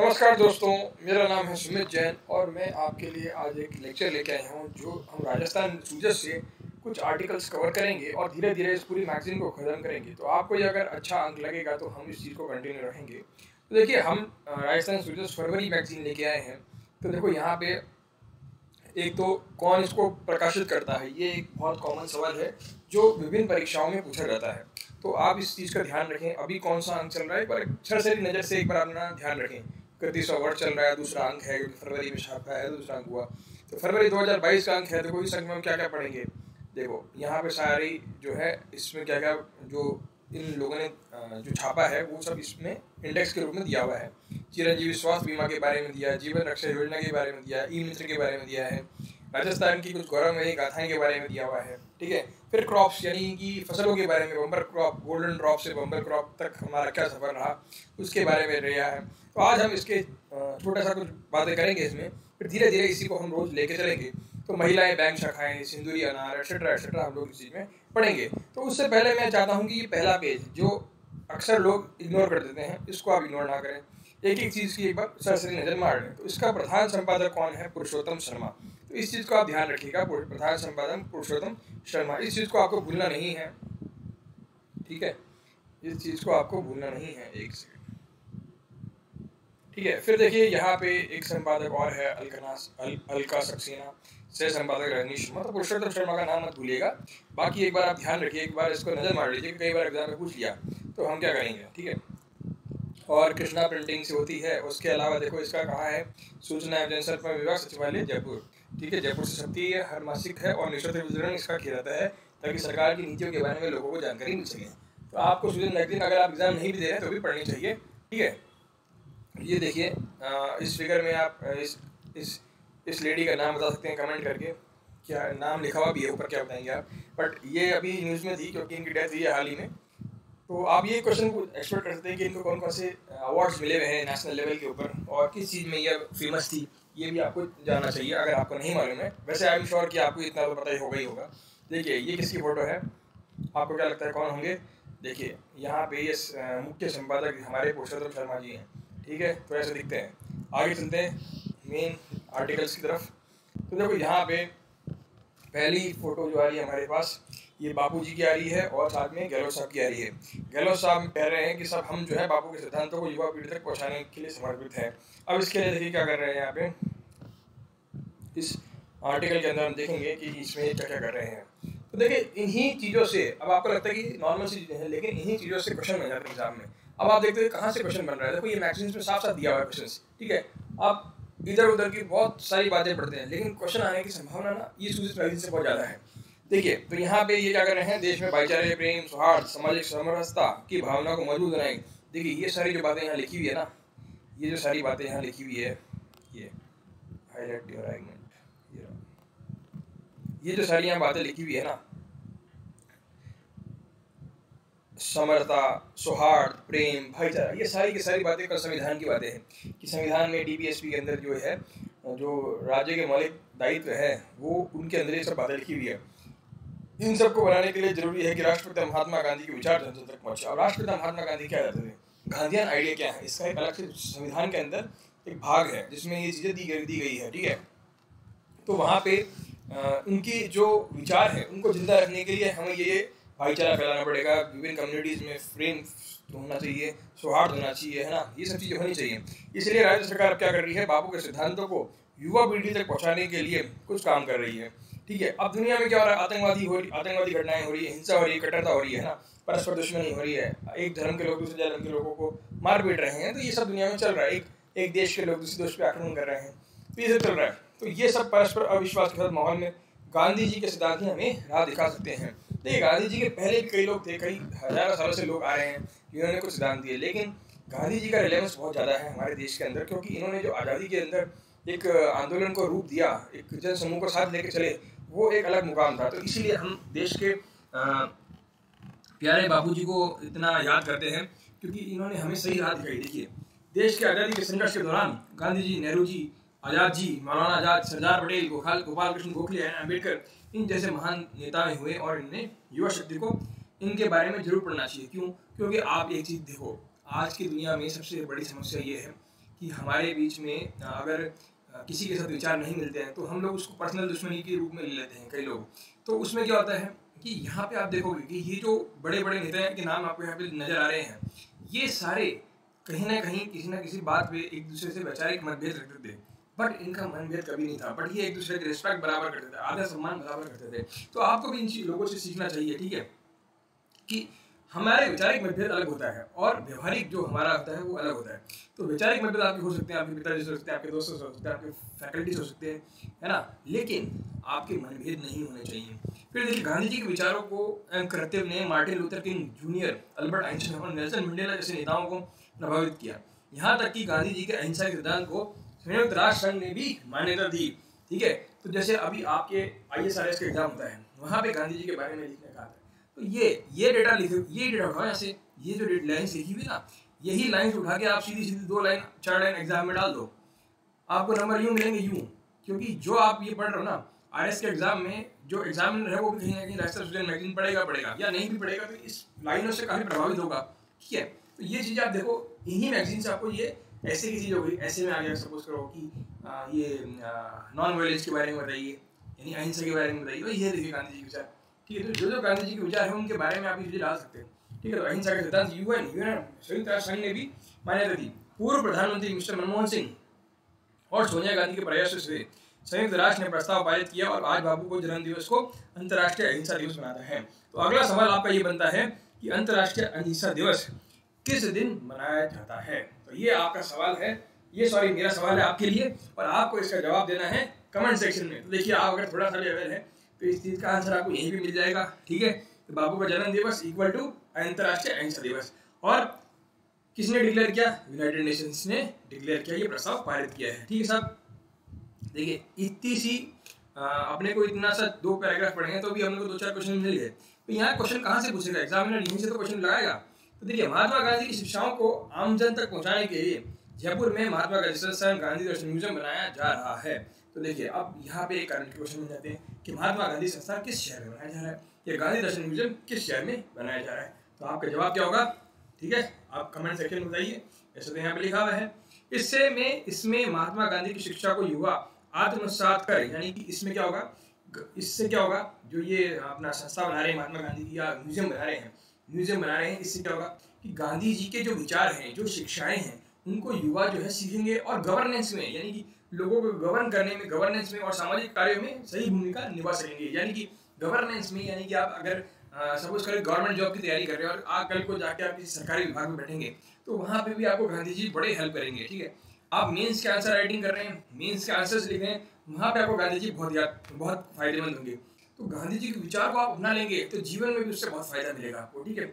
नमस्कार दोस्तों, मेरा नाम है सुमित जैन और मैं आपके लिए आज एक लेक्चर लेके आया हूँ, जो हम राजस्थान सूजस से कुछ आर्टिकल्स कवर करेंगे और धीरे धीरे इस पूरी मैगजीन को ख़त्म करेंगे। तो आपको ये अगर अच्छा अंक लगेगा तो हम इस चीज़ को कंटिन्यू रखेंगे। तो देखिए, हम राजस्थान सूजस फरवरी मैगजीन लेके आए हैं। तो देखो, यहाँ पे एक तो कौन इसको प्रकाशित करता है, ये एक बहुत कॉमन सवाल है, जो विभिन्न परीक्षाओं में पूछा जाता है। तो आप इस चीज़ का ध्यान रखें, अभी कौन सा अंक चल रहा है, एक बार सरसरी नज़र से एक बार अपना ध्यान रखें। इकतीसवा वर्ष चल रहा है, दूसरा अंक है, क्योंकि फरवरी में छापा है दूसरा अंक हुआ। तो फरवरी 2022 का अंक है देखो इस अंक में हम क्या क्या पढ़ेंगे? देखो, यहाँ पे सारी जो है, इसमें क्या क्या जो इन लोगों ने जो छापा है, वो सब इसमें इंडेक्स के रूप में दिया हुआ है। चिरंजीवी स्वास्थ्य बीमा के बारे में दिया, जीवन रक्षा योजना के बारे में दिया ई मित्र के बारे में दिया है। राजस्थान की कुछ गौरव गौरवमयी गाथाएँ के बारे में दिया हुआ है, ठीक है? फिर क्रॉप्स यानी कि फ़सलों के बारे में बम्बर क्रॉप गोल्डन क्रॉप से बम्बर क्रॉप तक हमारा क्या सफ़र रहा, उसके बारे में रहा है। तो आज हम इसके छोटा सा कुछ बातें करेंगे इसमें, फिर धीरे धीरे इसी को हम रोज़ लेके चलेंगे। तो महिलाएँ बैंक शाखाएँ, सिंदूरी अनार एक्सेट्रा एक्सेट्रा हम लोग इस चीज़ में पढ़ेंगे। तो उससे पहले मैं चाहता हूँ कि ये पहला पेज जो अक्सर लोग इग्नोर कर देते हैं, इसको आप इग्नोर ना करें। एक एक चीज़ की एक बार सरसरी नज़र मार लें। तो इसका प्रधान संपादक कौन है? पुरुषोत्तम शर्मा। तो इस चीज़ को आप ध्यान रखिएगा प्रधान संपादक पुरुषोत्तम शर्मा। इस चीज़ को आपको भूलना नहीं है। ठीक है? इस चीज़ को आपको भूलना नहीं है। एक सेकंड ठीक है? फिर देखिए यहाँ पे एक संपादक और है अलकनास अल, अलका सक्सेना। सह संपादक रजनीश शर्मा। तो पुरुषोत्तम शर्मा का नाम मत भूलिएगा। बाकी एक बार आप ध्यान रखिए एक बार इसको नज़र मार लीजिए कई बार एग्ज़ाम में पूछ लिया। तो हम क्या करेंगे? ठीक है? और कृष्णा प्रिंटिंग से होती है। उसके अलावा देखो, इसका कहा है, सूचना एवं जनसंपर्क विभाग सचिवालय जयपुर। ठीक है, जयपुर से शक्ति है हर मासिक है और निश्चित वितरण इसका किया जाता है, ताकि सरकार की नीतियों के बारे में लोगों को जानकारी मिल सके। तो आपको सूचना मैगजीन अगर आप एग्ज़ाम नहीं भी दे रहे हैं तो भी पढ़नी चाहिए। ठीक है? ये देखिए इस फिगर में आप, इस इस इस लेडी का नाम बता सकते हैं कमेंट करके। क्या नाम लिखा हुआ भी है, ऊपर क्या बताएँगे आप? बट ये अभी न्यूज़ में थी, क्योंकि इनकी डेथ हुई है हाल ही में। तो आप ये क्वेश्चन एक्सपेक्ट कर सकते हैं कि इनको कौन कौन से अवार्ड्स मिले हुए हैं नेशनल लेवल के ऊपर और किस चीज़ में ये फ़ेमस थी, ये भी आपको जानना चाहिए, अगर आपको नहीं मालूम है। वैसे आई एम श्योर कि आपको इतना तो पता ही होगा ही होगा। देखिए, ये किसकी फ़ोटो है? आपको क्या लगता है कौन होंगे? देखिए, यहाँ पे ये मुख्य संपादक हमारे पुरुषोत्तम शर्मा जी हैं, ठीक है? तो ऐसे दिखते हैं। आगे चलते हैं मेन आर्टिकल्स की तरफ़। तो देखो, यहाँ पे पहली फ़ोटो जो आ रही है हमारे पास ये बापू जी की आ रही है और साथ में गहलोत साहब की आ रही है। गहलोत साहब कह रहे हैं कि सब हम जो है बापू के सिद्धांतों को युवा पीढ़ी तक पहुँचाने के लिए समर्पित हैं। अब इसके लिए देखिए क्या कर रहे हैं यहाँ पे। इस आर्टिकल के अंदर हम देखेंगे कि इसमें क्या क्या कर रहे हैं। तो देखिए, इन्हीं चीज़ों से, अब आपको लगता है कि नॉर्मल चीज़ें हैं, लेकिन इन्हीं चीज़ों से क्वेश्चन बन जाते हैं एग्ज़ाम में। अब आप देखते हैं कहाँ से क्वेश्चन बन रहा है। देखो, ये मैगजीन में साफ़ साफ़ दिया हुआ है क्वेश्चन ठीक है? आप इधर उधर की बहुत सारी बातें पढ़ते हैं, लेकिन क्वेश्चन आने की संभावना ना ये सूचित मैगजीन से बहुत ज़्यादा है। देखिए तो यहाँ पे ये क्या कर रहे हैं? देश में भाईचारे, प्रेम, सौहार्द, सामाजिक समरसता की भावना को मज़बूत बनाए। देखिए, ये सारी जो बातें यहाँ लिखी हुई है ना, ये जो सारी बातें यहाँ लिखी हुई है, ये हाईलाइट योर आर्गुमेंट ये जो सारी यहाँ बातें लिखी हुई है ना समरता सौहार्द, प्रेम, भाईचारा, ये सारी की सारी बातें संविधान की बातें हैं। कि संविधान में डीपीएसपी के अंदर जो है, जो राज्य के मौलिक दायित्व है, वो उनके अंदर ये सब बातें लिखी हुई है। इन सबको बनाने के लिए ज़रूरी है कि राष्ट्रपिता महात्मा गांधी के विचार जनता तक पहुँचे। और राष्ट्रपिता महात्मा गांधी क्या कहते थे? गांधीयन आइडिया क्या है? इसका एक अलग से संविधान के अंदर एक भाग है, जिसमें ये चीज़ें दी गई दी गई है, ठीक है? तो वहाँ पे उनकी जो विचार है, उनको ज़िंदा रखने के लिए हमें ये भाईचारा फैलाना पड़ेगा। विभिन्न कम्युनिटीज़ में फ्रेम होना चाहिए, सौहार्द होना चाहिए, है ना? ये सब चीज़ें होनी चाहिए। इसलिए राज्य सरकार क्या कर रही है? बापू के सिद्धांतों को युवा पीढ़ी तक पहुँचाने के लिए कुछ काम कर रही है। ठीक है, अब दुनिया में क्या हो रहा है? आतंकवादी हो रही, आतंकवादी घटनाएँ हो रही है, हिंसा हो रही है, कट्टरता हो रही है ना? परस्पर दुश्मनी हो रही है। एक धर्म के लोग, दूसरे धर्म के लोगों को मार पीट रहे हैं तो ये सब दुनिया में चल रहा है। एक एक देश के लोग, दूसरे देश पे आक्रमण कर रहे हैं तो ये सब चल रहा है। तो ये सब परस्पर अविश्वास के माहौल में गांधी जी के सिद्धांत ही हमें राह दिखा सकते हैं। देखिए, गांधी जी के पहले कई लोग थे, कई हज़ारों सालों से लोग आ रहे हैं जिन्होंने कुछ सिद्धांत दिए, लेकिन गांधी जी का रिलेवेंस बहुत ज़्यादा है हमारे देश के अंदर, क्योंकि इन्होंने जो आज़ादी के अंदर एक आंदोलन को रूप दिया, एक जन समूह को साथ लेकर चले वो एक अलग मुकाम था। तो इसीलिए हम देश के प्यारे बाबू जी को इतना याद करते हैं, क्योंकि इन्होंने हमें सही राह दिखाई। देखिए, देश के आज़ादी के संघर्ष के दौरान गांधी जी नेहरू जी आज़ाद जी मौलाना आज़ाद सरदार पटेल गोपाल गोपाल कृष्ण गोखले अंबेडकर इन जैसे महान नेता हुए और इनने युवा शक्ति को इनके बारे में ज़रूर पढ़ना चाहिए। क्यों? क्योंकि आप एक चीज़ देखो, आज की दुनिया में सबसे बड़ी समस्या ये है कि हमारे बीच में अगर किसी के साथ विचार नहीं मिलते हैं तो हम लोग उसको पर्सनल दुश्मनी के रूप में ले लेते हैं कई लोग। तो उसमें क्या होता है कि यहाँ पे आप देखोगे कि ये जो बड़े बड़े नेता के नाम आपको यहाँ पे नज़र आ रहे हैं, ये सारे कहीं ना कहीं किसी ना किसी बात पे एक दूसरे से वैचारिक मतभेद रखते थे बट इनका मनभेद कभी नहीं था, बट ये एक दूसरे के रिस्पेक्ट बराबर करते थे आदर सम्मान बराबर करते थे। तो आपको भी इन लोगों से सीखना चाहिए, ठीक है? कि हमारे वैचारिक मतभेद अलग होता है और व्यवहारिक जो हमारा होता है वो अलग होता है। तो वैचारिक मतभेद आपके हो सकते हैं, आपके पिताजी से हो सकते हैं, आपके दोस्तों से हो सकते हैं, आपके फैकल्टी हो सकते हैं, है ना? लेकिन आपके मनभेद नहीं होने चाहिए। फिर देखिए, गांधी जी के विचारों को कर्तव्य ने Martin Luther King Junior Albert Einstein और नेल्सन मंडेला जैसे नेताओं को प्रभावित किया। यहाँ तक कि गांधी जी के अहिंसा के सिद्धांत को संयुक्त राष्ट्र संघ ने भी मान्यता दी, ठीक है? तो जैसे अभी आपके आई एस आर एस का एग्ज़ाम होता है, वहाँ पे गांधी जी के बारे में लिखने तो ये ये डेटा लिखे, ये डेटा उठाओ ऐसे ये जो लाइन्स लिखी हुई ना, यही लाइन्स उठा के आप सीधी सीधी दो लाइन चार लाइन एग्ज़ाम में डाल दो। आपको नंबर यूँ मिलेंगे यूँ क्योंकि जो आप ये पढ़ रहे हो ना आर के एग्ज़ाम में जो एग्जामिनर है वो भी कहीं ना कहीं राष्ट्रीय स्टूडेंट मैगजीन पढ़ेगा पढ़ेगा, या नहीं भी पढ़ेगा तो इस लाइनों से काफ़ी प्रभावित होगा। ठीक है? तो ये चीज़ आप देखो, इन्हीं मैगजीन से आपको ये ऐसे की चीज़ हो गई। ऐसे में आ गया सपोज़ करो कि ये नॉन वायलेंस के बारे में बताइए, यानी अहिंसा के बारे में बताइए। ये देखिए गांधी जी के विचार। ठीक है तो जो जो गांधी जी के विचार है, उनके बारे में आप ये डाल सकते हैं। ठीक है तो अहिंसा के सिद्धांत यूएन यूएन संयुक्त राष्ट्र संघ ने भी मान्यता दी। पूर्व प्रधानमंत्री मिस्टर मनमोहन सिंह और सोनिया गांधी के प्रयासों से संयुक्त राष्ट्र ने प्रस्ताव पारित किया और आज बाबू को जन्म दिवस को अंतर्राष्ट्रीय अहिंसा दिवस मनाता है। तो अगला सवाल आपका ये बनता है कि अंतर्राष्ट्रीय अहिंसा दिवस किस दिन मनाया जाता है? तो ये आपका सवाल है। ये सॉरी मेरा सवाल है आपके लिए और आपको इसका जवाब देना है कमेंट सेक्शन में। तो देखिए, आप अगर थोड़ा सा लेवल है तो इस चीज़ का आंसर आपको यहीं भी मिल जाएगा, ठीक है? तो बाबू का जन्म दिवस इक्वल टू अंतर्राष्ट्रीय अहिंसा दिवस। और किसने डिक्लेयर किया? यूनाइटेड नेशंस ने डिक्लेयर किया, ये प्रस्ताव पारित किया है, ठीक है साहब? देखिए इतनी सी अपने को इतना सा दो पैराग्राफ पढ़ेंगे तो भी हमने को दो चार क्वेश्चन मिल गए। तो यहाँ क्वेश्चन कहाँ से पूछेगा? एग्जामिनर यहीं से तो क्वेश्चन लगाएगा। तो देखिए, महात्मा गांधी की शिक्षाओं को आमजन तक पहुँचाने के लिए जयपुर में महात्मा गांधी गांधी दर्शन म्यूज़ियम बनाया जा रहा है। तो देखिए, अब यहाँ पे एक कारण क्वेश्चन मिल जाते हैं कि महात्मा गांधी संस्थान किस शहर में बनाया जा रहा है? या गांधी दर्शन म्यूज़ियम किस शहर में बनाया जा रहा है? तो आपका जवाब क्या होगा? ठीक है, आप कमेंट सेक्शन में बताइए। ऐसे तो यहाँ पे लिखा हुआ है। इससे में, इसमें महात्मा गांधी की शिक्षा को युवा आत्मसात कर, यानी कि इसमें क्या होगा? इससे क्या होगा? जो ये अपना संस्था बना रहे हैं महात्मा गांधी की या म्यूज़ियम बना रहे हैं, म्यूज़ियम बना रहे हैं, इससे क्या होगा? कि गांधी जी के जो विचार हैं, जो शिक्षाएँ हैं, उनको युवा जो है सीखेंगे और गवर्नेंस में, यानी कि लोगों को गवर्न करने में गवर्नेंस में और सामाजिक कार्यों में सही भूमिका निभा सकेंगे। यानी कि गवर्नेंस में, यानी कि आप अगर सपोज़ करें गवर्नमेंट जॉब की तैयारी कर रहे हो और आज कल को जाके आप किसी सरकारी विभाग में बैठेंगे तो वहाँ पे भी आपको गांधी जी बड़े हेल्प करेंगे, ठीक है? आप मेंस के आंसर राइटिंग कर रहे हैं मेंस के आंसर्स लिख रहे हैं, वहाँ पे आपको गांधी जी बहुत याद, बहुत फ़ायदेमंद होंगे। तो गांधी जी के विचार को आप अपना लेंगे तो जीवन में भी उससे बहुत फ़ायदा मिलेगा आपको, ठीक है?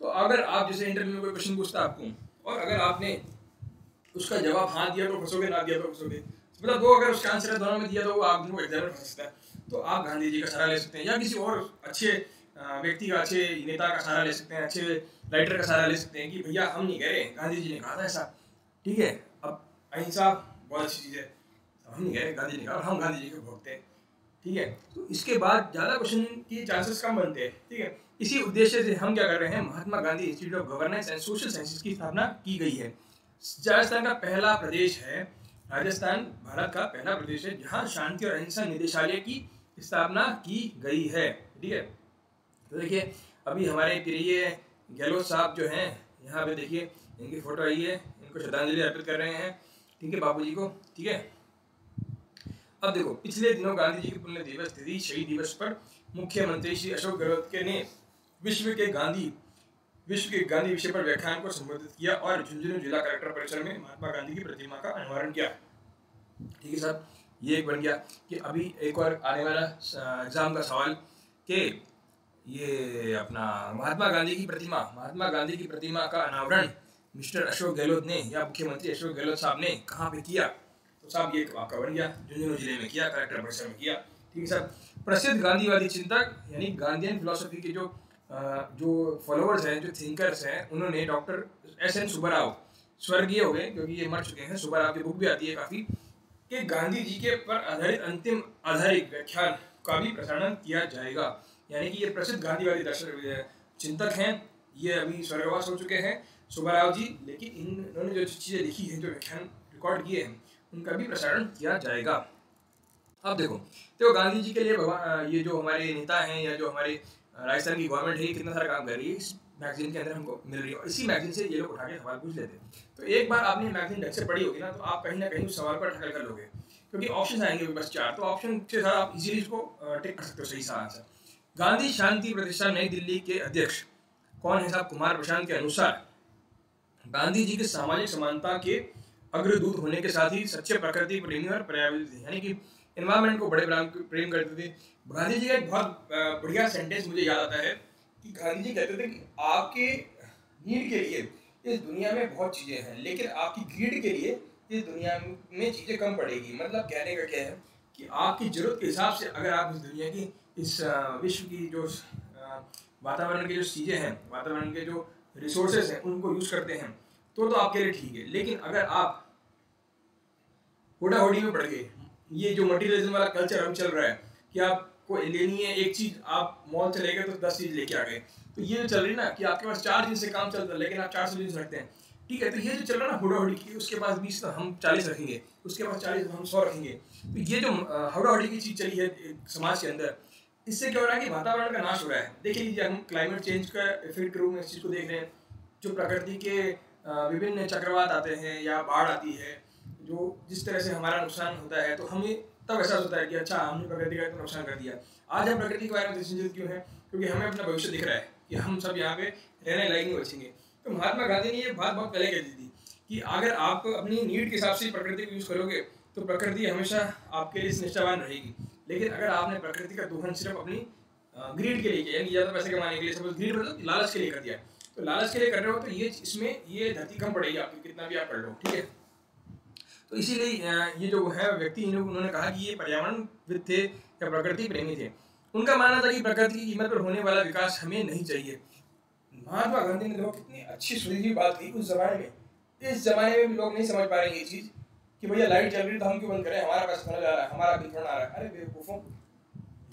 तो अगर आप जैसे इंटरव्यू में कोई क्वेश्चन पूछता आपको, और अगर आपने उसका जवाब हाँ दिया तो फंसोगे, ना दिया तो फंसोगे मतलब वो अगर उसका आंसर दोनों में दिया तो वो आपको एग्ज़ाम में फंस सकता है। तो आप गांधी जी का सहारा ले सकते हैं या किसी और अच्छे व्यक्ति का, अच्छे नेता का सहारा ले सकते हैं, अच्छे राइटर का सहारा ले सकते हैं कि भैया हम नहीं कह रहे गांधी जी ने कहा था ऐसा। ठीक है, अब अहिंसा बहुत अच्छी चीज़ है। हम नहीं कह गांधी जी ने कहा हम गांधी जी को भोगते हैं। ठीक है तो इसके बाद ज़्यादा क्वेश्चन की चांसेस कम बनते हैं। ठीक है, इसी उद्देश्य से हम क्या कर रहे हैं, Mahatma Gandhi Institute of Governance and Social Sciences की स्थापना की गई है। राजस्थान का पहला प्रदेश है राजस्थान, भारत का पहला प्रदेश है, जहाँ शांति और अहिंसा निदेशालय की स्थापना की गई है। ठीक है? तो देखिए, अभी हमारे प्रिय गहलोत साहब जो हैं, यहाँ पे देखिए, इनकी फ़ोटो आई है, इनको श्रद्धांजलि अर्पित कर रहे हैं। ठीक है बाबू जी को? ठीक है? अब देखो, पिछले दिनों गांधी जी की पुण्य दिवस तिथि शहीद दिवस पर मुख्यमंत्री श्री अशोक गहलोत के ने विश्व के गांधी विश्व के गांधी विषय पर व्याख्यान को संबोधित किया और झुंझुनू जिला कलेक्टर परिसर में महात्मा गांधी की प्रतिमा का अनावरण किया। ठीक है सर ये एक बन गया कि अभी एक और आने वाला एग्ज़ाम का सवाल कि ये अपना महात्मा गांधी की प्रतिमा, महात्मा गांधी की प्रतिमा का अनावरण मिस्टर अशोक गहलोत ने या मुख्यमंत्री अशोक गहलोत साहब ने कहाँ पे किया? तो साहब, ये आपका बन गया, झुंझुनू ज़िले में किया, कलेक्टर परिसर में किया। ठीक है सर प्रसिद्ध गांधीवादी चिंतक यानी गांधीयन फिलोसफी के जो जो फॉलोअर्स हैं, जो थिंकर्स हैं, उन्होंने डॉक्टर एस एन सुबराव स्वर्गीय हो गए, क्योंकि ये मर चुके हैं। सुबराव की बुक भी आती है काफ़ी, कि गांधी जी के पर आधारित अंतिम आधारित व्याख्यान का भी प्रसारण किया जाएगा। यानी कि ये प्रसिद्ध गांधीवादी दर्शन चिंतक हैं, ये अभी स्वर्गवास हो चुके हैं सुब्बाराव जी। लेकिन इन्होंने जो चीज़ें लिखी हैं, जो व्याख्यान रिकॉर्ड किए हैं, उनका भी प्रसारण किया जाएगा। अब देखो देखो, गांधी जी के लिए भगवान ये जो हमारे नेता हैं या जो हमारे राजस्थान की गवर्नमेंट है, कितना सारा काम कर रही है, इस मैगजीन के अंदर हमको मिल रही है। और इसी मैगजीन से ये लोग उठा के सवाल पूछ लेते हैं। तो एक बार आपने मैगजीन ढंग से पढ़ी होगी ना तो आप कहीं ना कहीं उस सवाल पर ठकल कर लोगे। क्योंकि ऑप्शन आएँगे बस चार तो ऑप्शन के साथ आप इजीली इसको टिक कर सकते हो सही सा। आंसर गांधी शांति प्रतिष्ठान नई दिल्ली के अध्यक्ष, कौन है साहब? कुमार प्रशांत के अनुसार, गांधी जी के सामाजिक समानता के अग्रदूत होने के साथ ही सच्चे प्रकृति, प्रेमी और पर्यावरण यानी कि इन्वायरमेंट को बड़े प्रेम करते थे। गांधी जी का एक बहुत बढ़िया सेंटेंस मुझे याद आता है कि गांधी जी कहते थे कि आपके नीड के लिए इस दुनिया में बहुत चीज़ें हैं, लेकिन आपकी ग्रीड के लिए इस दुनिया में चीज़ें कम पड़ेगी। मतलब कहने का क्या है कि आपकी ज़रूरत के हिसाब से अगर आप इस दुनिया की, इस विश्व की जो वातावरण की जो चीज़ें हैं, वातावरण के जो रिसोर्सेज हैं, उनको यूज़ करते हैं तो तो आपके लिए ठीक है। लेकिन अगर आप होड़ा होड़ी में पड़ गए ये जो मटीरियलिज्म वाला कल्चर हम चल रहा है, कि आपको लेनी है एक चीज़ आप मॉल चले गए तो दस चीज़ लेके आ गए। तो ये जो चल रही है ना, कि आपके पास चार चीज़ से काम चलता है, लेकिन आप चार सौ चीज़ रखते हैं। ठीक है तो ये जो चल रहा है ना हुडा हुडी की उसके पास बीस तो हम चालीस रखेंगे, उसके पास चालीस हम सौ रखेंगे। तो ये जो हुडा हुडी की चीज़ चली है समाज के अंदर, इससे क्या हो रहा है कि वातावरण का नाश हो रहा है। देख लीजिए, हम क्लाइमेट चेंज का इफ़ेक्ट के रूप में इस चीज़ को देख रहे हैं, जो प्रकृति के विभिन्न चक्रवात आते हैं या बाढ़ आती है जो जिस तरह से हमारा नुकसान होता है तो हमें तब एहसास होता है कि अच्छा हमने प्रकृति का इतना नुकसान कर दिया। आज हम प्रकृति के बारे में चिंतित क्यों है? क्योंकि हमें अपना भविष्य दिख रहा है कि हम सब यहाँ पे रहने लायक नहीं बचेंगे। तो महात्मा गांधी ने ये बात बहुत पहले कह दी थी कि अगर आप अपनी नीड के हिसाब से प्रकृति को यूज़ करोगे तो प्रकृति हमेशा आपके लिए निष्ठावान रहेगी। लेकिन अगर आपने प्रकृति का दोहन सिर्फ़ अपनी ग्रीड के लिए किया, यानी ज़्यादा पैसे कमाने के लिए सपोज़ ग्रीड मतलब लालच के लिए कर दिया। तो लालच के लिए कर रहे हो तो ये इसमें ये धरती कम पड़ेगी आपकी, कितना भी आप कर लो, ठीक है? तो इसीलिए ये जो है व्यक्ति उन्होंने कहा कि ये पर्यावरण थे या प्रकृति प्रेमी थे। उनका मानना था कि प्रकृति की कीमत पर होने वाला विकास हमें नहीं चाहिए। महात्मा गांधी ने देखो, कितनी अच्छी सुलझी बात की उस जमाने में। इस जमाने में भी लोग नहीं समझ पा रहे ये चीज़ कि भैया लाइट चल रही तो हम क्यों बंद करें? हमारा पैसा थोड़ा जा रहा है, हमारा बिल थोड़ा आ रहा है। अरे बेवकूफ़ों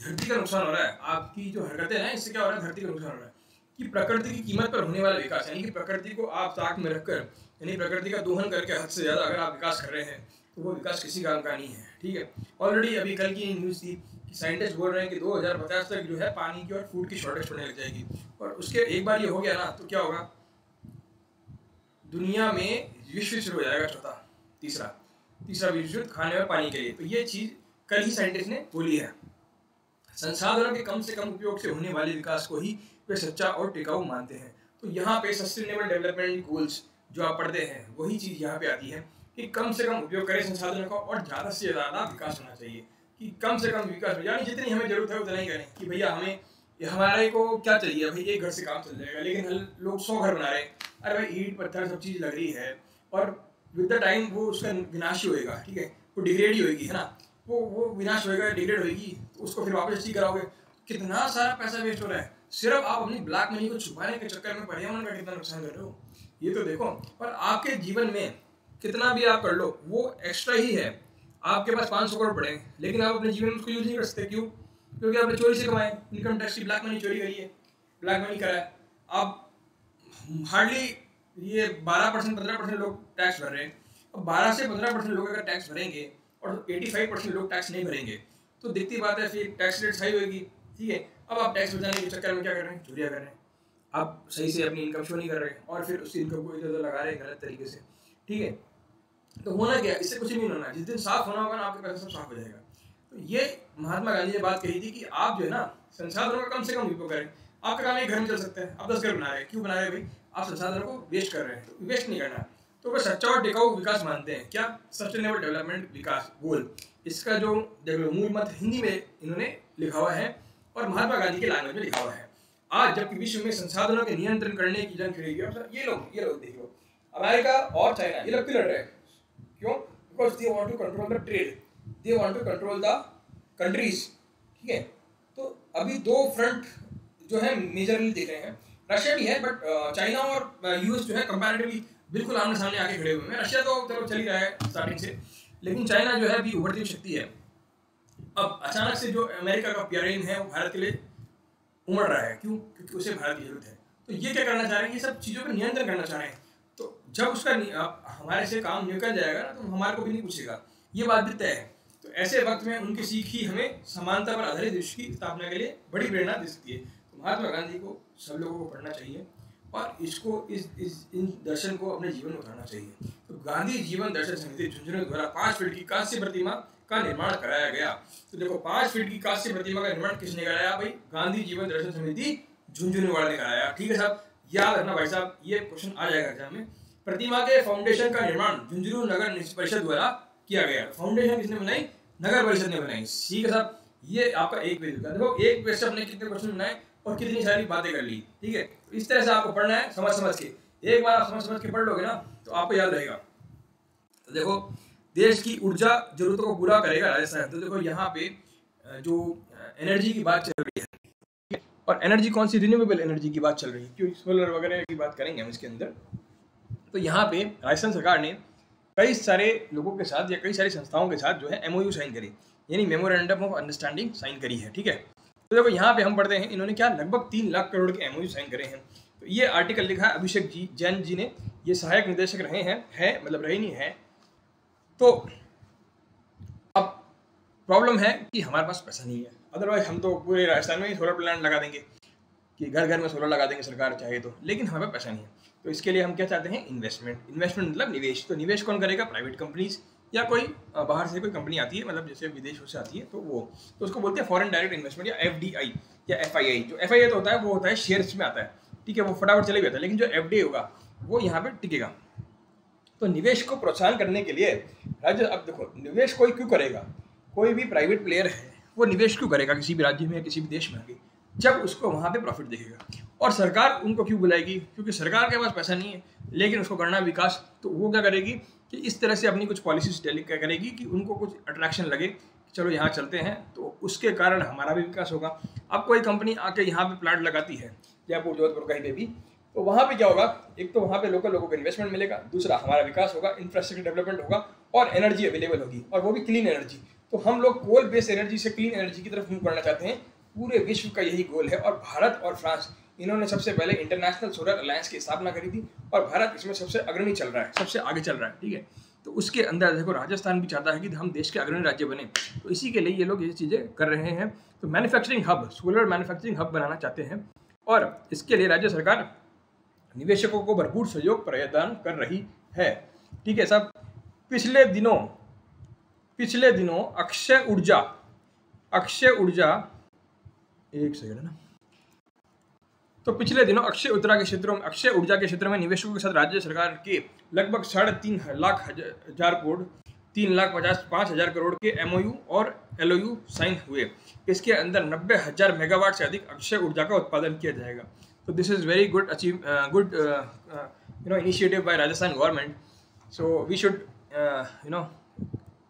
धरती का नुकसान हो रहा है। आपकी जो हरकतें हैं, इससे क्या हो रहा है? धरती का नुकसान हो रहा है। कि प्रकृति की कीमत पर होने वाला विकास, यानी कि प्रकृति को आप ताक में रखकर यानी प्रकृति का दोहन करके हद से ज़्यादा अगर आप विकास कर रहे हैं तो वो विकास किसी काम का नहीं है, ठीक है? ऑलरेडी अभी कल की न्यूज़ थी कि साइंटिस्ट बोल रहे हैं कि 2050 तक जो है पानी की और फ़ूड की शॉर्टेज होने लग जाएगी। और उसके एक बार ये हो गया ना तो क्या होगा? दुनिया में विश्व शुरू हो जाएगा चौथा, तीसरा। तीसरा विश्व खाने और पानी के लिए। तो ये चीज़ कल ही साइंटिस्ट ने बोली है। संसाधनों के कम से कम उपयोग से होने वाले विकास को ही वे सच्चा और टिकाऊ मानते हैं। तो यहाँ पे सस्टेनेबल डेवलपमेंट गोल्स जो आप पढ़ते हैं, वही चीज़ यहाँ पे आती है कि कम से कम उपयोग करें, संसाधनों का और ज़्यादा से ज़्यादा विकास होना चाहिए। कि कम से कम विकास हो यानी जितनी हमें ज़रूरत है उतना ही करें कि भैया हमें हमारे को क्या चाहिए? भाई एक घर से काम चल जाएगा, लेकिन लोग सौ घर बना रहे हैं। अरे भाई, ईट, पत्थर, सब चीज़ लग रही है और विद द टाइम वो उसका विनाश ही होएगा, ठीक है? वो डिग्रेड ही होगी है ना? वो वो विनाश होएगा डिग्रेड होएगी, उसको फिर वापस अच्छी कराओगे। कितना सारा पैसा वेस्ट हो रहा है। सिर्फ़ आप अपनी ब्लैक मनी को छुपाने के चक्कर में पर्यावरण का कितना नुकसान कर रहे हो? ये तो देखो और आपके जीवन में कितना भी आप कर लो, वो एक्स्ट्रा ही है। आपके पास पाँच सौ करोड़ पड़े लेकिन आप अपने जीवन में उसको यूज़ नहीं कर सकते। क्यों? क्योंकि आपने चोरी से कमाए इनकम टैक्स की ब्लैक मनी चोरी करी है ब्लैक मनी करा है। आप हार्डली ये बारह परसेंट, पंद्रह परसेंट लोग टैक्स भर रहे हैं। अब बारह से पंद्रह परसेंट लोग अगर टैक्स भरेंगे, और एटी फाइव परसेंट लोग टैक्स नहीं भरेंगे तो दिखती बात है फिर टैक्स रेट हाई होगी ठीक है? अब आप टैक्स बचाने के चक्कर में क्या कर रहे हैं? चोरिया कर रहे हैं। आप सही से अपनी इनकम शो नहीं कर रहे और फिर उस इनकम को इधर उधर लगा रहे हैं गलत तरीके से। ठीक है? तो होना क्या? इससे कुछ नहीं होना। जिस दिन साफ़ होना होगा ना, आपके पैसा सब साफ़ हो जाएगा। तो ये महात्मा गांधी ने बात कही थी कि आप जो है ना, संसाधनों का कम से कम उपयोग करें। आपका काम एक घर में चल सकता है। आप दस घर बना रहे हैं। क्यों बना रहे हैं भाई? आप संसाधनों को वेस्ट कर रहे हैं। तो वेस्ट नहीं करना। तो वे सच्चा और टिकाऊ विकास मानते हैं। क्या? सस्टेनेबल डेवलपमेंट विकास गोल इसका जो मूल मत हिंदी में इन्होंने लिखा हुआ है और महात्मा गांधी के लैंग्वेज में लिखा हुआ है। आज जबकि विश्व में संसाधनों के नियंत्रण करने की जंग छिड़ेगी ये लोग ये लोग देख अमेरिका और चाइना, ये लोग क्यों लड़ रहे हैं। क्यों? Because they want to control the trade they want to control the countries ठीक है? तो अभी दो फ्रंट जो है मेजरली देख रहे हैं। रशिया भी है बट चाइना और यूएस जो है कंपैरेटिवली बिल्कुल आमने सामने आके खड़े हुए हैं। रशिया तो चलो चल ही रहा है स्टार्टिंग से। लेकिन चाइना जो है, अभी उभरती शक्ति है। अब अचानक से जो अमेरिका का प्यारेन है, वो भारत के लिए उमड़ रहा है, क्यों? क्योंकि उसे भारत की ज़रूरत है। तो ये क्या करना चाह रहे हैं? ये सब चीज़ों पर नियंत्रण करना चाह रहे हैं। तो जब उसका हमारे से काम निकल जाएगा ना तो हमारे को भी नहीं पूछेगा। ये बात भी तय है। तो ऐसे वक्त में उनकी सीख ही हमें समानता पर आधारित देश की स्थापना के लिए बड़ी प्रेरणा दे सकती है। तो महात्मा गांधी को सब लोगों को पढ़ना चाहिए और इसको इस इस, इन दर्शन को अपने जीवन में उतारना चाहिए। तो गांधी जीवन दर्शन समिति झुंझुनू द्वारा पाँच फीट की कांस्य प्रतिमा का निर्माण कराया गया। तो देखो, पाँच फीट की कांस्य प्रतिमा का निर्माण किसने कराया? भाई, गांधी जीवन दर्शन समिति झुंझुनू वाले ने कराया। ठीक है साहब? याद रखना भाई साहब, ये क्वेश्चन आ जाएगा एग्ज़ाम में। प्रतिमा के फाउंडेशन का निर्माण झुंझुनू नगर परिषद द्वारा किया गया। फाउंडेशन किसने बनाई? नगर परिषद ने बनाई। ठीक है साहब? ये आपका एक पेज होगा देखो, एक पेज से अपने कितने क्वेश्चन बनाए और कितनी सारी बातें कर ली। ठीक है? तो इस तरह से आपको पढ़ना है समझ समझ के। एक बार आप समझ समझ के पढ़ लोगे ना तो आपको याद रहेगा। तो देखो देश की ऊर्जा जरूरतों को पूरा करेगा राजस्थान। तो देखो यहाँ पे जो एनर्जी की बात चल रही है। और एनर्जी कौन सी? रिन्यूएबल एनर्जी की बात चल रही है। क्योंकि सोलर वगैरह की बात करेंगे हम इसके अंदर। तो यहाँ पे राजस्थान सरकार ने कई सारे लोगों के साथ या कई सारी संस्थाओं के साथ जो है एमओयू साइन करी। यानी मेमोरेंडम ऑफ़ अंडरस्टैंडिंग साइन करी है, ठीक है? तो देखो यहाँ पे हम पढ़ते हैं, इन्होंने क्या? लगभग तीन लाख करोड़ के एमओयू साइन करे हैं। तो ये आर्टिकल लिखा है अभिषेक जी, जैन जी ने। ये सहायक निदेशक रहे हैं, है मतलब रहे नहीं, है तो अब प्रॉब्लम है कि हमारे पास पैसा नहीं है। अदरवाइज़ हम तो पूरे राजस्थान में ही सोलर प्लांट लगा देंगे, कि घर घर में सोलर लगा देंगे सरकार चाहे तो लेकिन हमारे पास पैसा नहीं है। तो इसके लिए हम क्या चाहते हैं? इन्वेस्टमेंट इन्वेस्टमेंट मतलब निवेश। तो निवेश कौन करेगा? प्राइवेट कंपनीज़ या कोई बाहर से कोई कंपनी आती है मतलब जैसे विदेशों से आती है तो वो। तो उसको बोलते हैं फॉरेन डायरेक्ट इन्वेस्टमेंट या एफडीआई या एफ़ जो एफ़ तो होता है, वो होता है शेयर्स में आता है। ठीक है, वो फटाफट चले भी जाता है, लेकिन जो एफडी होगा, वो यहाँ पर टिकेगा। तो निवेश को प्रोत्साहन करने के लिए, राज्य, अब देखो, निवेश कोई क्यों करेगा? कोई भी प्राइवेट प्लेयर है, वो निवेश क्यों करेगा किसी भी राज्य में या किसी भी देश में आगे? जब उसको वहाँ पे प्रॉफिट दिखेगा। और सरकार उनको क्यों बुलाएगी? क्योंकि सरकार के पास पैसा नहीं है, लेकिन उसको करना विकास तो वो क्या करेगी कि इस तरह से अपनी कुछ पॉलिसीज़ करेगी कि उनको कुछ अट्रैक्शन लगे कि चलो यहाँ चलते हैं तो उसके कारण हमारा भी विकास होगा। अब कोई कंपनी आके यहाँ पे प्लांट लगाती है, जयपुर, जोधपुर कहीं पे भी तो वहाँ पे क्या होगा? एक तो वहाँ पे लोकल लोगों को इन्वेस्टमेंट मिलेगा, दूसरा हमारा विकास होगा इंफ्रास्ट्रक्चर डेवलपमेंट होगा और एनर्जी अवेलेबल होगी और वो भी क्लीन एनर्जी तो हम लोग कोल बेस्ड एनर्जी से क्लीन एनर्जी की तरफ़ मूव करना चाहते हैं। पूरे विश्व का यही गोल है और भारत और फ्रांस, इन्होंने सबसे पहले इंटरनेशनल सोलर अलायंस की स्थापना करी थी और भारत इसमें सबसे अग्रणी चल रहा है, सबसे आगे चल रहा है, ठीक है? तो उसके अंदर देखो, राजस्थान भी चाहता है कि हम देश के अग्रणी राज्य बने। तो इसी के लिए ये लोग ये चीज़ें कर रहे हैं। तो manufacturing hub solar manufacturing hub बनाना चाहते हैं और इसके लिए राज्य सरकार निवेशकों को भरपूर सहयोग प्रदान कर रही है। ठीक है सब पिछले दिनों पिछले दिनों अक्षय ऊर्जा अक्षय ऊर्जा, एक सेकंड है ना। तो पिछले दिनों अक्षय ऊर्जा के क्षेत्रों में, अक्षय ऊर्जा के क्षेत्र में निवेशकों के साथ राज्य सरकार के लगभग साढ़े तीन लाख हज़ार करोड़, तीन लाख पचास, पाँच हज़ार करोड़ के एमओयू और एलओयू साइन हुए। इसके अंदर नब्बे हज़ार मेगावाट से अधिक अक्षय ऊर्जा का उत्पादन किया जाएगा। तो this is very good achieve good you know initiative by Rajasthan government so we should you know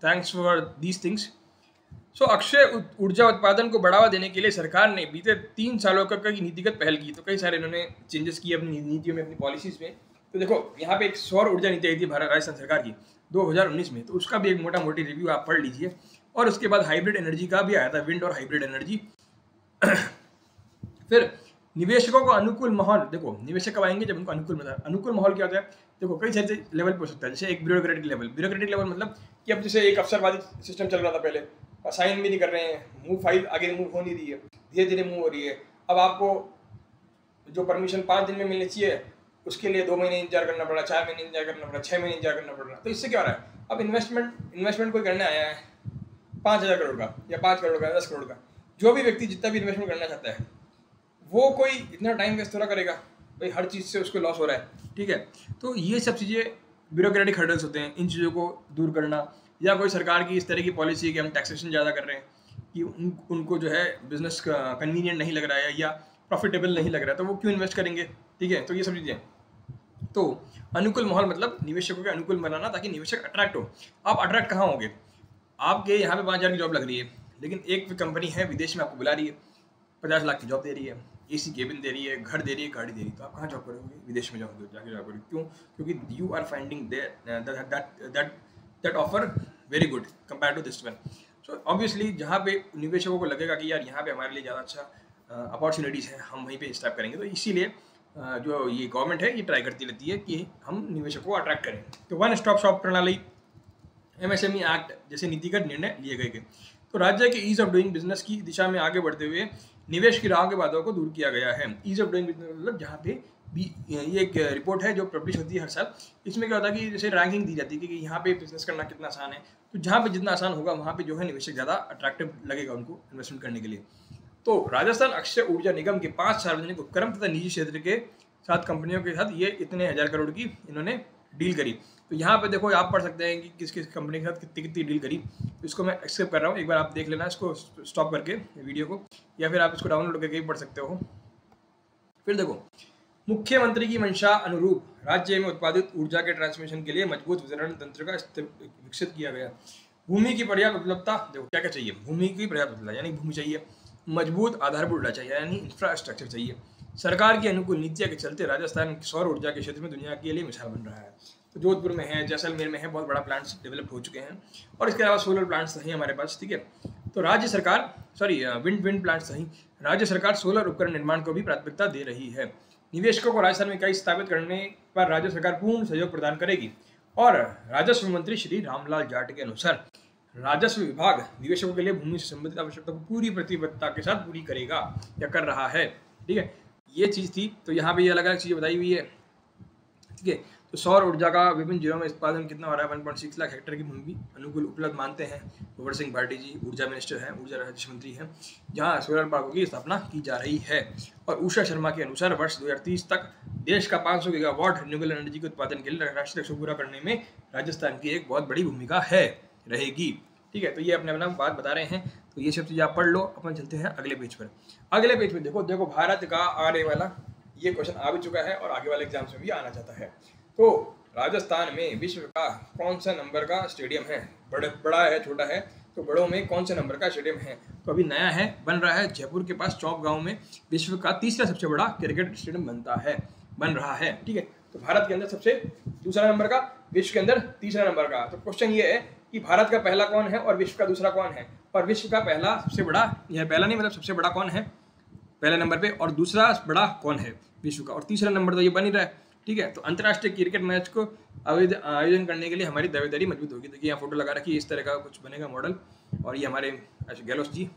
thanks for these things so Akshay ऊर्जा उत्पादन को बढ़ावा देने के लिए सरकार ने बीते तीन सालों का कई नीतिगत पहल की तो कई सारे इन्होंने चेंजेस किए अपनी नीतियों में अपनी पॉलिसीज़ में तो देखो यहाँ पे एक सौर ऊर्जा नीति आई थी भारत राजस्थान सरकार की 2019 में। तो उसका भी एक मोटा मोटी रिव्यू आप पढ़ लीजिए। और उसके बाद हाइब्रिड एनर्जी का भी आया था विंड और हाइब्रिड एनर्जी फिर निवेशकों को अनुकूल माहौल, देखो, निवेशक कब आएँगे जब उनको अनुकूल मतलब अनुकूल माहौल क्या होता है? देखो, कई सारे लेवल पर हो सकता है, जैसे एक ब्यूरोक्रेटिक लेवल ब्यूरोक्रेटिक लेवल मतलब कि अब जैसे एक अफसरवादी सिस्टम चल रहा था पहले साइन भी नहीं कर रहे हैं मूव फ़ाइल आगे मूव हो नहीं रही है धीरे धीरे मूव हो रही है. अब आपको जो परमिशन पाँच दिन में मिलनी चाहिए, उसके लिए दो महीने इंतज़ार करना पड़ा, चार महीने इंतज़ार करना पड़ा छः महीने इंतज़ार करना पड़. रहा तो इससे क्या हो रहा है? अब इन्वेस्टमेंट इन्वेस्टमेंट कोई करने आया है, पाँच हज़ार करोड़ का या पाँच करोड़ का, दस करोड़ का. जो भी व्यक्ति जितना भी इन्वेस्टमेंट करना चाहता है वो कोई इतना टाइम वेस्ट थोड़ा करेगा। भाई, हर चीज़ से उसको लॉस हो रहा है, ठीक है? तो ये सब चीज़ें ब्यूरोक्रेटिक हर्डल्स होते हैं, इन चीज़ों को दूर करना, या कोई सरकार की इस तरह की पॉलिसी है कि हम टैक्सेशन ज़्यादा कर रहे हैं, कि उन, उनको जो है बिज़नेस कन्वीनियंट नहीं लग रहा है या प्रॉफिटेबल नहीं लग रहा है तो वो क्यों इन्वेस्ट करेंगे, ठीक है? तो ये सब चीज़ें तो अनुकूल माहौल मतलब निवेशकों के अनुकूल बनाना ताकि निवेशक अट्रैक्ट हो। आप अट्रैक्ट कहाँ होंगे? आपके यहाँ पे पाँच हज़ार की जॉब लग रही है, लेकिन एक कंपनी है, विदेश में आपको बुला रही है। पचास लाख की जॉब दे रही है ए सी केबिन दे रही है, घर दे रही है, गाड़ी दे रही है तो आप कहाँ जॉब करोगे? विदेश में जाओगे जाके जॉब करोगे। क्यों? क्योंकि you are finding that offer very good compare to this one so obviously जहाँ पे निवेशकों को लगेगा कि यार यहाँ पे हमारे लिए ज़्यादा अच्छा अपॉर्चुनिटीज़ हैं, हम वहीं पे स्टार्ट करेंगे तो इसीलिए जो ये गवर्नमेंट है, ये ट्राई करती रहती है कि हम निवेशकों को अट्रैक्ट करें। तो वन स्टॉप शॉप प्रणाली एमएसएमई एक्ट जैसे नीतिगत निर्णय लिए गए तो राज्य के ईज ऑफ़ डूइंग बिज़नेस की दिशा में आगे बढ़ते हुए निवेश की राह के बाधाओं को दूर किया गया है। ईज ऑफ़ डूइंग मतलब जहाँ पे भी ये एक रिपोर्ट है जो पब्लिश होती है हर साल। इसमें क्या होता है कि जैसे रैंकिंग दी जाती है कि यहाँ पे बिज़नेस करना कितना आसान है। तो जहाँ पे जितना आसान होगा, वहाँ पे जो है निवेशक ज़्यादा अट्रैक्टिव लगेगा उनको इन्वेस्टमेंट करने के लिए। तो राजस्थान अक्षय ऊर्जा निगम के पाँच सार्वजनिक उपक्रम तथा निजी क्षेत्र के सात कंपनियों के साथ ये इतने हज़ार करोड़ की इन्होंने डील करी। तो यहाँ पे देखो, आप पढ़ सकते हैं कि किस किस कंपनी के साथ कितनी कितनी डील करी। तो इसको मैं एक्सेप्ट कर रहा हूँ। एक बार आप देख लेना, इसको स्टॉप करके वीडियो को, या फिर आप इसको डाउनलोड करके भी पढ़ सकते हो। फिर देखो, मुख्यमंत्री की मंशा अनुरूप राज्य में उत्पादित ऊर्जा के ट्रांसमिशन के लिए मज़बूत वितरण तंत्र का विकसित किया गया। भूमि की पर्याप्त उपलब्धता, देखो क्या क्या चाहिए? भूमि की पर्याप्त उपलब्धता, यानी भूमि चाहिए। मज़बूत आधारभूत चाहिए, यानी इंफ्रास्ट्रक्चर चाहिए। सरकार की अनुकूल नीतियों के चलते राजस्थान सौर ऊर्जा के क्षेत्र में दुनिया के लिए मिसाल बन रहा है। जोधपुर में है, जैसलमेर में है, बहुत बड़ा प्लांट्स डेवलप हो चुके हैं। और इसके अलावा सोलर प्लांट्स हैं हमारे पास, ठीक है? तो राज्य सरकार सॉरी विंड विंड प्लांट्स सही राज्य सरकार सोलर उपकरण निर्माण को भी प्राथमिकता दे रही है। निवेशकों को राजस्थान में इकाई स्थापित करने पर राज्य सरकार पूर्ण सहयोग प्रदान करेगी। और राजस्व मंत्री श्री रामलाल जाट के अनुसार, राजस्व विभाग निवेशकों के लिए भूमि से संबंधित आवश्यकता को पूरी प्रतिबद्धता के साथ पूरी करेगा या कर रहा है, ठीक है? ये चीज़ थी तो यहाँ पे ये अलग अलग चीज़ें बताई हुई है, ठीक है? तो सौर ऊर्जा का विभिन्न जिलों में उत्पादन कितना हो रहा है? One point six lakh hectare की भूमि। अनुकूल उपलब्ध मानते हैं। कुंवर सिंह भाटी जी, ऊर्जा मिनिस्टर हैं, ऊर्जा राज्य मंत्री हैं। जहाँ सोलर पार्कों की स्थापना की जा रही है। और उषा शर्मा के अनुसार वर्ष 2030 तक देश का 500 गीगावाट रिन्यूएबल एनर्जी के उत्पादन के लिए राष्ट्रीय लक्ष्य पूरा करने में राजस्थान की एक बहुत बड़ी भूमिका है, रहेगी। ठीक है तो ये अपने अपना बात बता रहे हैं। तो ये सब चीज़ें आप पढ़ लो, अपन चलते हैं अगले पेज पर। अगले पेज पर देखो देखो, भारत का आने वाला ये क्वेश्चन आ भी चुका है और आगे वाले एग्ज़ाम्स में भी आना चाहता है। तो राजस्थान में विश्व का कौन सा नंबर का स्टेडियम है? बड़े, बड़ा है, छोटा है? तो बड़ों में कौन से नंबर का स्टेडियम है? तो अभी नया है, बन रहा है जयपुर के पास चौक गाँव में। विश्व का तीसरा सबसे बड़ा क्रिकेट स्टेडियम बनता है, बन रहा है, ठीक है? तो भारत के अंदर सबसे दूसरा नंबर का, विश्व के अंदर तीसरा नंबर का। तो क्वेश्चन ये है कि भारत का पहला कौन है और विश्व का दूसरा कौन है? और विश्व का पहला सबसे बड़ा, यह पहला नहीं मतलब सबसे बड़ा कौन है? पहले नंबर पे और दूसरा बड़ा कौन है विश्व का? और तीसरा नंबर तो ये बन ही रहा है। ठीक है? तो अंतर्राष्ट्रीय क्रिकेट मैच को आयोजन करने के लिए हमारी दावेदारी मज़बूत होगी। देखिए, यहाँ फ़ोटो लगा रखी है, इस तरह का कुछ बनेगा मॉडल। और ये हमारे गहलोत जी।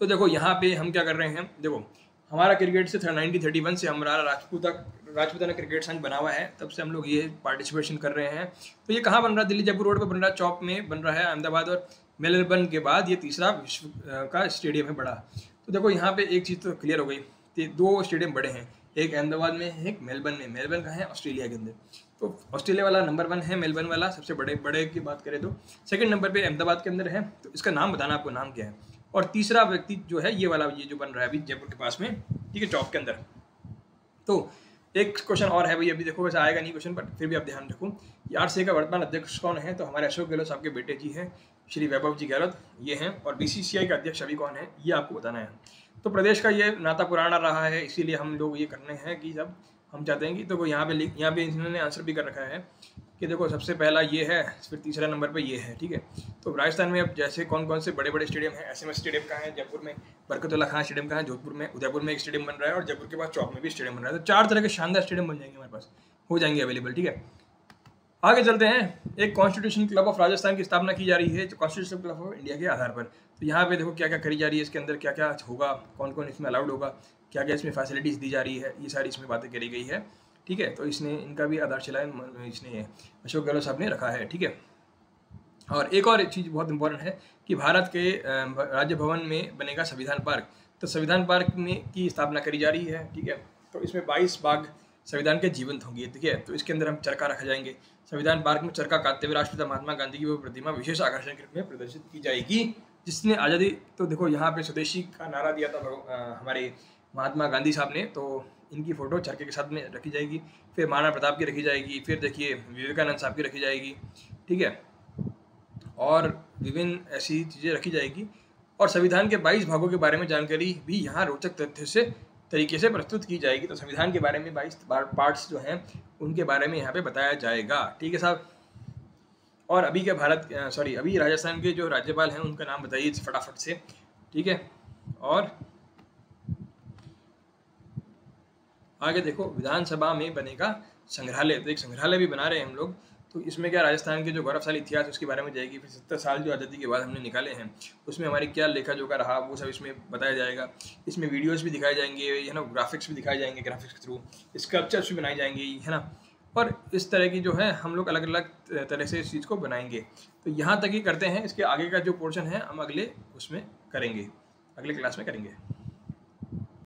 तो देखो, यहाँ पे हम क्या कर रहे हैं? देखो, हमारा क्रिकेट से नाइनटीन थर्टी वन से हमारा राजपूता, राजपूताना क्रिकेट संघ बना हुआ है। तब से हम लोग ये पार्टिसिपेशन कर रहे हैं। तो ये कहाँ बन रहा है? दिल्ली जयपुर रोड पर बन रहा है, चौक में बन रहा है, अहमदाबाद और मेलबर्न के बाद ये तीसरा विश्व का स्टेडियम है बड़ा। तो देखो, यहाँ पे एक चीज़ तो क्लियर हो गई। कि दो स्टेडियम बड़े हैं। एक अहमदाबाद में है, एक मेलबर्न में। मेलबर्न का है? ऑस्ट्रेलिया के अंदर। तो ऑस्ट्रेलिया वाला नंबर वन है, मेलबर्न वाला। सबसे बड़े बड़े की बात करें तो। सेकंड नंबर पे अहमदाबाद के अंदर है। तो इसका नाम बताना आपको, नाम क्या है। और तीसरा व्यक्ति जो है, ये वाला, ये जो बन रहा है अभी जयपुर के पास में, ठीक है चौक के अंदर। तो एक क्वेश्चन और है भाई, अभी देखो, वैसे आएगा नहीं क्वेश्चन बट फिर भी आप ध्यान रखो। आर सी का वर्तमान अध्यक्ष कौन है? तो हमारे अशोक गहलोत साहब के बेटे जी हैं, श्री वैभव जी गहलोत, ये हैं। और बीसीसीआई का अध्यक्ष अभी कौन है, ये आपको बताना है। तो प्रदेश का ये नाता पुराना रहा है, इसीलिए हम लोग ये करने हैं कि जब हम चाहते हैं कि तो यहाँ पे यहाँ पे इन्होंने आंसर भी कर रखा है कि देखो सबसे पहला ये है, फिर तीसरा नंबर पे ये है, ठीक है? तो राजस्थान में अब जैसे कौन कौन से बड़े बड़े स्टेडियम हैं एस स्टेडियम का है, जयपुर में बरकतुल्ला खान स्टेडियम का है, जोधपुर में, उदयपुर में एक स्टेडियम बन रहा है और जयपुर के पास चौक में भी स्टेडियम बन रहा है। तो चार तरह के शानदार स्टेडियम बन जाएँगे हमारे पास, हो जाएँगे अवेलेबल ठीक है? आगे चलते हैं। एक कॉन्स्टिट्यूशन क्लब ऑफ़ राजस्थान की स्थापना की जा रही है, जो कॉन्स्टिट्यूशन क्लब ऑफ़ इंडिया के आधार पर। तो यहाँ पे देखो क्या क्या करी जा रही है इसके अंदर क्या क्या होगा कौन कौन इसमें अलाउड होगा क्या क्या इसमें फैसिलिटीज़ दी जा रही है, ये सारी इसमें बातें करी गई है। ठीक है तो इसने, इनका भी आधारशिला इसने अशोक गहलोत साहब ने रखा है, ठीक है। और एक और चीज़ बहुत इंपॉर्टेंट है कि भारत के राज्य भवन में बनेगा संविधान पार्क। तो संविधान पार्क में की स्थापना करी जा रही है, ठीक है। तो इसमें बाईस बाग संविधान के जीवंत होंगे, ठीक है। तो इसके अंदर हम चरखा रखा जाएँगे। संविधान पार्क में चरखा काटते हुए राष्ट्रपिता महात्मा गांधी की वो प्रतिमा विशेष आकर्षण के रूप में प्रदर्शित की जाएगी जिसने आज़ादी तो देखो यहाँ पे स्वदेशी का नारा दिया था आ, हमारे महात्मा गांधी साहब ने तो इनकी फ़ोटो चरखे के साथ में रखी जाएगी फिर महाराणा प्रताप की रखी जाएगी फिर देखिए विवेकानंद साहब की रखी जाएगी ठीक है? और विभिन्न ऐसी चीज़ें रखी जाएगी और संविधान के 22 भागों के बारे में जानकारी भी यहाँ रोचक तथ्य से तरीके से प्रस्तुत की जाएगी। तो संविधान के बारे में बाईस पार्ट्स जो हैं, उनके बारे में यहाँ पे बताया जाएगा। ठीक है साहब? और अभी के भारत सॉरी अभी राजस्थान के जो राज्यपाल हैं, उनका नाम बताइए फटाफट से। ठीक है? और आगे देखो, विधानसभा में बनेगा संग्रहालय। तो एक संग्रहालय भी बना रहे हैं हम लोग। तो इसमें क्या राजस्थान के जो गौरवशाली इतिहास उसके बारे में जाएगी, फिर सत्तर साल जो आज़ादी के बाद हमने निकाले हैं। उसमें हमारी क्या लेखा जोखा रहा, वो सब इसमें बताया जाएगा। इसमें वीडियोज़ भी दिखाए जाएँगे, है ना ग्राफिक्स भी दिखाए जाएँगे ग्राफिक्स के थ्रू स्कल्पचर्स भी बनाई जाएँगी, है ना। और इस तरह की जो है, हम लोग अलग अलग तरह से इस चीज़ को बनाएँगे। तो यहाँ तक ही करते हैं, इसके आगे का जो पोर्शन है, हम अगले उसमें करेंगे, अगले क्लास में करेंगे।